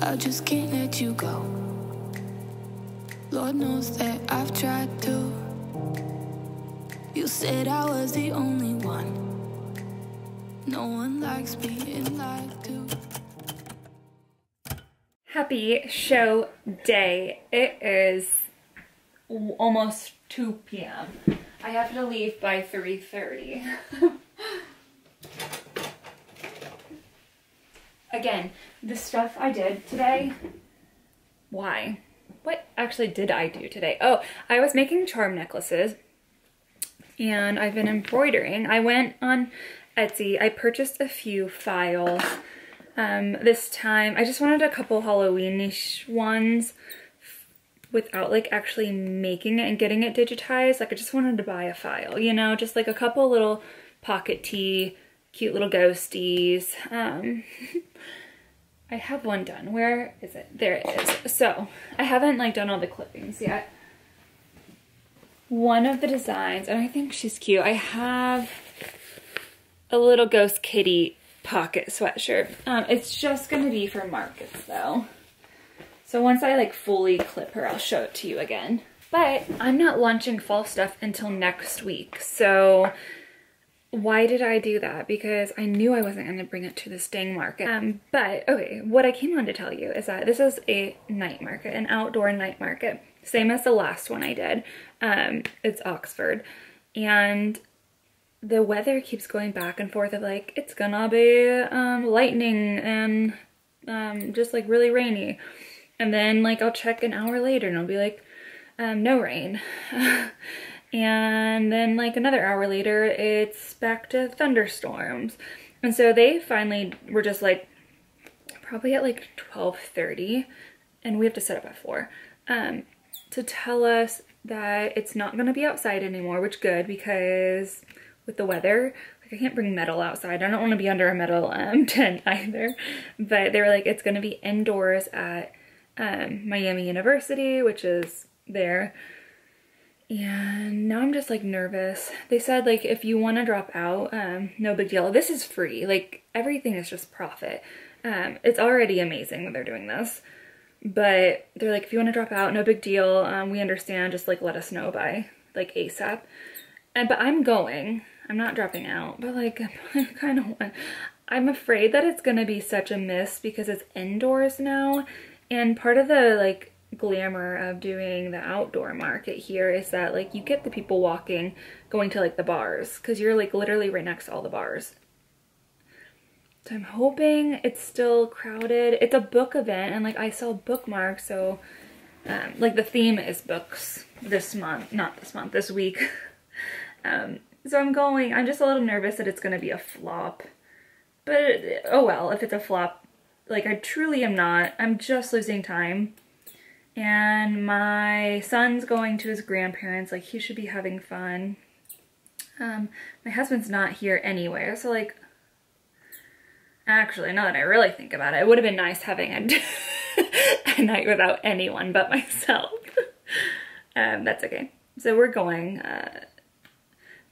I just can't let you go. Lord knows that I've tried to. You said I was the only one. No one likes being lied to. Happy show day. It is almost 2 p.m. I have to leave by 3.30. Again, the stuff I did today, why? What actually did I do today? Oh, I was making charm necklaces and I've been embroidering. I went on Etsy. I purchased a few files um, this time. I just wanted a couple Halloweenish ones without like actually making it and getting it digitized. Like I just wanted to buy a file, you know, just like a couple little pocket tee, cute little ghosties. Um, I have one done. Where is it? There it is. So I haven't like done all the clippings yet. One of the designs, and I think she's cute. I have a little ghost kitty pocket sweatshirt. Um, it's just gonna be for markets though. So once I like fully clip her, I'll show it to you again. But I'm not launching fall stuff until next week. So why did I do that? Because I knew I wasn't gonna bring it to this dang market. Um, but okay, what I came on to tell you is that this is a night market, an outdoor night market. Same as the last one I did. Um, it's Oxford. And the weather keeps going back and forth of like, it's gonna be um, lightning and um, just like really rainy. And then like I'll check an hour later and I'll be like, um, no rain. and then like another hour later, it's back to thunderstorms. And so they finally were just like, probably at like 12.30 and we have to set up at 4 um, to tell us that it's not going to be outside anymore, which good because with the weather, like I can't bring metal outside. I don't want to be under a metal um, tent either. But they were like, it's going to be indoors at um, Miami University, which is there. And now I'm just like nervous. They said like if you want to drop out, um, no big deal. This is free. Like everything is just profit. Um, it's already amazing that they're doing this. But they're like, if you want to drop out, no big deal. Um, we understand. Just like let us know by like ASAP. And but I'm going. I'm not dropping out. But like I kind of want. I'm afraid that it's gonna be such a miss because it's indoors now. And part of the like glamour of doing the outdoor market here is that like you get the people walking going to like the bars because you're like literally right next to all the bars. So i'm hoping it's still crowded. It's a book event and like i sell bookmarks so um, like the theme is books this month not this month this week. Um, so i'm going i'm just a little nervous that it's going to be a flop. But oh well if it's a flop like i truly am not. I'm just losing time and my son's going to his grandparents like he should be having fun. Um my husband's not here anywhere so like actually now that i really think about it it would have been nice having a, a night without anyone but myself. Um that's okay. So we're going uh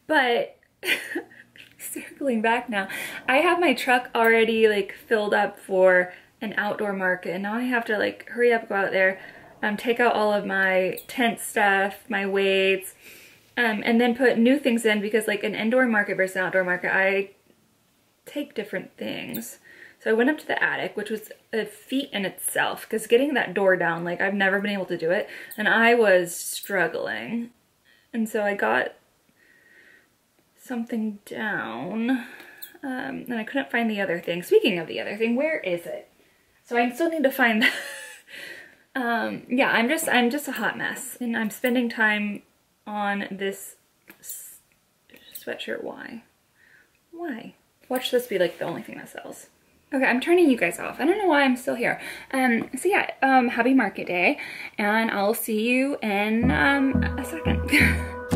but circling back now i have my truck already like filled up for an outdoor market and now i have to like hurry up go out there um, take out all of my tent stuff, my weights, um, and then put new things in because like an indoor market versus an outdoor market, I take different things. So I went up to the attic, which was a feat in itself because getting that door down, like I've never been able to do it. And I was struggling. And so I got something down um, and I couldn't find the other thing. Speaking of the other thing, where is it? So I still need to find um, yeah, I'm just, I'm just a hot mess and I'm spending time on this sweatshirt. Why? Why? Watch this be like the only thing that sells. Okay, I'm turning you guys off. I don't know why I'm still here. Um, so yeah, um, happy market day and I'll see you in, um, a second.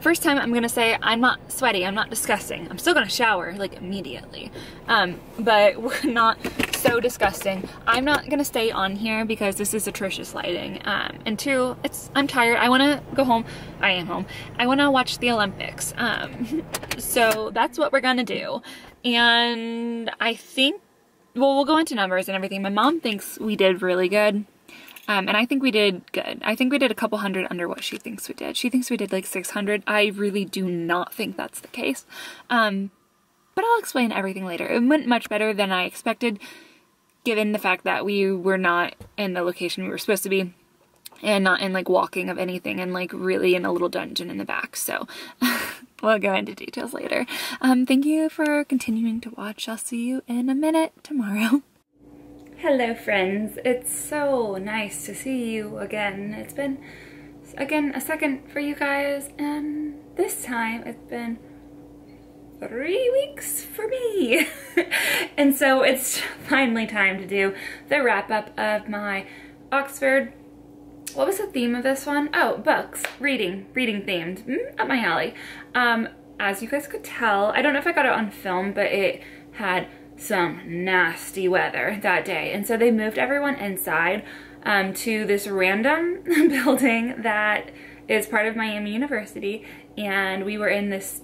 First time I'm gonna say I'm not sweaty, I'm not disgusting. I'm still gonna shower, like, immediately. Um, but we're not so disgusting. I'm not gonna stay on here because this is atrocious lighting. Um, and two, it's, I'm tired. I wanna go home. I am home. I wanna watch the Olympics. Um, so that's what we're gonna do. And I think, well, we'll go into numbers and everything. My mom thinks we did really good. Um, and I think we did good. I think we did a couple hundred under what she thinks we did. She thinks we did like 600. I really do not think that's the case. Um, but I'll explain everything later. It went much better than I expected, given the fact that we were not in the location we were supposed to be and not in like walking of anything and like really in a little dungeon in the back. So we'll go into details later. Um, thank you for continuing to watch. I'll see you in a minute tomorrow. Hello friends, it's so nice to see you again. It's been, again, a second for you guys and this time it's been three weeks for me. and so it's finally time to do the wrap up of my Oxford what was the theme of this one? Oh, books, reading, reading themed, mm, up my alley. Um, as you guys could tell, I don't know if I got it on film, but it had some nasty weather that day. And so they moved everyone inside um, to this random building that is part of Miami University. And we were in this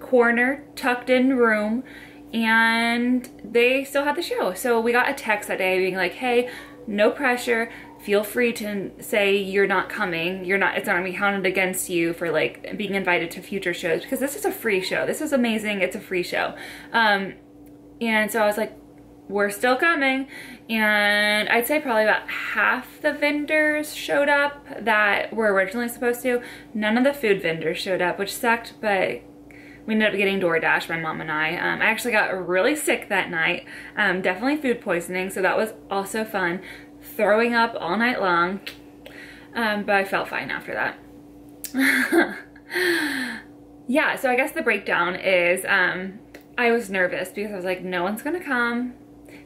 corner, tucked in room, and they still had the show. So we got a text that day being like, hey, no pressure. Feel free to say you're not coming. You're not, it's not gonna be counted against you for like being invited to future shows because this is a free show. This is amazing. It's a free show. Um, and so I was like, we're still coming. And I'd say probably about half the vendors showed up that were originally supposed to. None of the food vendors showed up, which sucked, but we ended up getting DoorDash, my mom and I. Um, I actually got really sick that night. Um, definitely food poisoning, so that was also fun. Throwing up all night long, um, but I felt fine after that. yeah, so I guess the breakdown is um, I was nervous because I was like, no one's gonna come.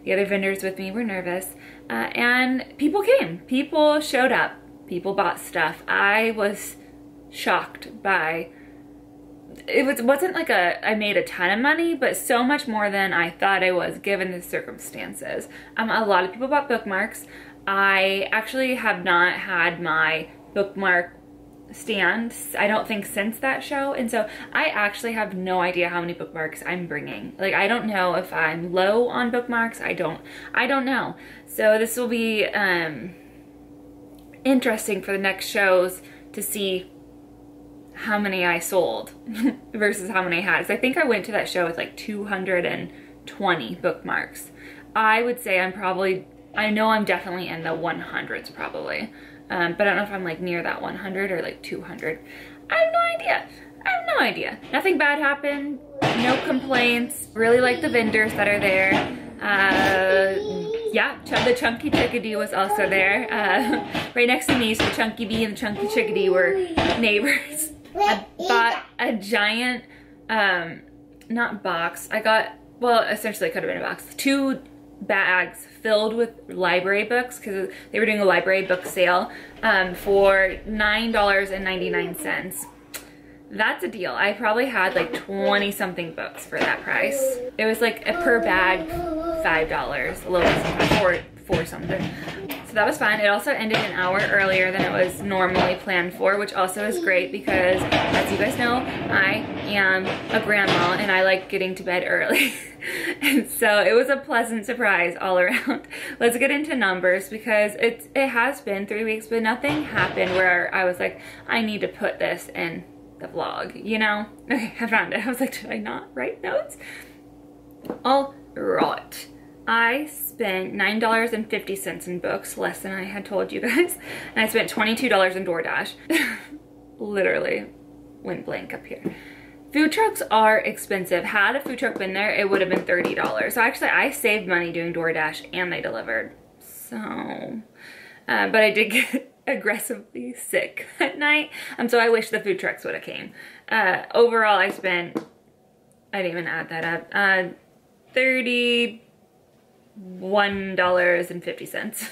The other vendors with me were nervous. Uh, and people came. People showed up. People bought stuff. I was shocked by it was wasn't like a I made a ton of money, but so much more than I thought I was given the circumstances. Um, a lot of people bought bookmarks. I actually have not had my bookmark stand I don't think since that show and so I actually have no idea how many bookmarks I'm bringing like I don't know if I'm low on bookmarks I don't I don't know so this will be um interesting for the next shows to see how many I sold versus how many I had. So I think I went to that show with like 220 bookmarks. I would say I'm probably, I know I'm definitely in the 100s probably. Um, but I don't know if I'm like near that 100 or like 200. I have no idea. I have no idea. Nothing bad happened. No complaints. Really like the vendors that are there. Uh, yeah, the Chunky Chickadee was also there. Uh, right next to me, so the Chunky Bee and the Chunky Chickadee were neighbors. I bought a giant, um, not box. I got, well, essentially it could have been a box. Two bags filled with library books because they were doing a library book sale um, for $9.99. That's a deal. I probably had like 20 something books for that price. It was like a per bag $5, a little bit, four, four something. So that was fun. It also ended an hour earlier than it was normally planned for, which also is great because, as you guys know, I am a grandma and I like getting to bed early. and so it was a pleasant surprise all around. Let's get into numbers because it's, it has been three weeks, but nothing happened where I was like, I need to put this in the vlog, you know? Okay, I found it. I was like, did I not write notes? All right. I spent $9.50 in books, less than I had told you guys. And I spent $22 in DoorDash. Literally went blank up here. Food trucks are expensive. Had a food truck been there, it would have been $30. So actually, I saved money doing DoorDash and they delivered. So, uh, but I did get aggressively sick at night. Um, so I wish the food trucks would have came. Uh, overall, I spent, I didn't even add that up, uh, 30 $1.50.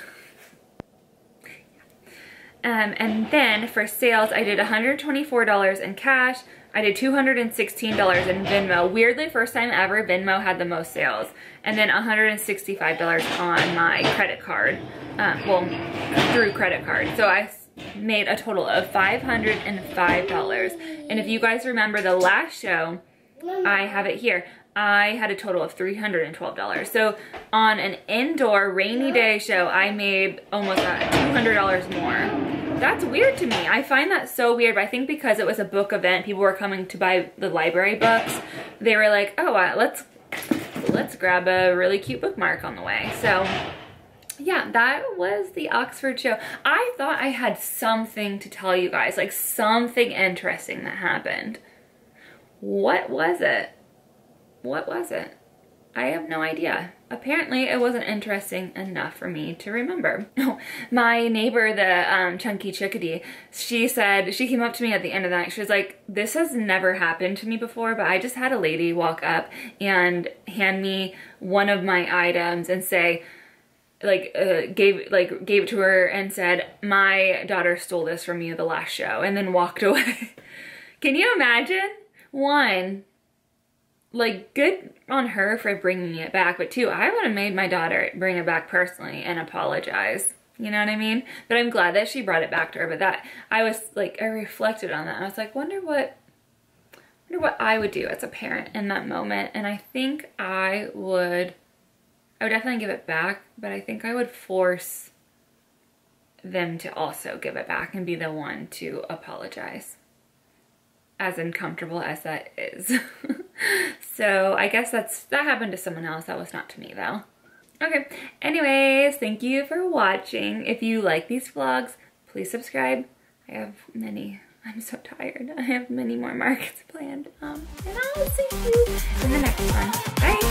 um, and then for sales, I did $124 in cash. I did $216 in Venmo. Weirdly, first time ever, Venmo had the most sales. And then $165 on my credit card. Um, well, through credit card. So I made a total of $505. And if you guys remember the last show, I have it here. I had a total of $312. So on an indoor rainy day show, I made almost $200 more. That's weird to me. I find that so weird, I think because it was a book event, people were coming to buy the library books. They were like, oh, uh, let's, let's grab a really cute bookmark on the way. So yeah, that was the Oxford show. I thought I had something to tell you guys, like something interesting that happened. What was it? What was it? I have no idea. Apparently it wasn't interesting enough for me to remember. My neighbor, the um, Chunky Chickadee, she said, she came up to me at the end of the night. She was like, this has never happened to me before, but I just had a lady walk up and hand me one of my items and say, like uh, gave like gave it to her and said my daughter stole this from you the last show and then walked away can you imagine one like good on her for bringing it back but too i would have made my daughter bring it back personally and apologize. You know what i mean? But i'm glad that she brought it back to her but that i was like i reflected on that. I was like wonder what wonder what i would do as a parent in that moment. And i think i would i would definitely give it back but i think i would force them to also give it back and be the one to apologize. As uncomfortable as that is. so I guess that's that happened to someone else. That was not to me though. Okay, anyways, thank you for watching. If you like these vlogs, please subscribe. I have many. I'm so tired. I have many more markets planned. Um, and I'll see you in the next one. Bye!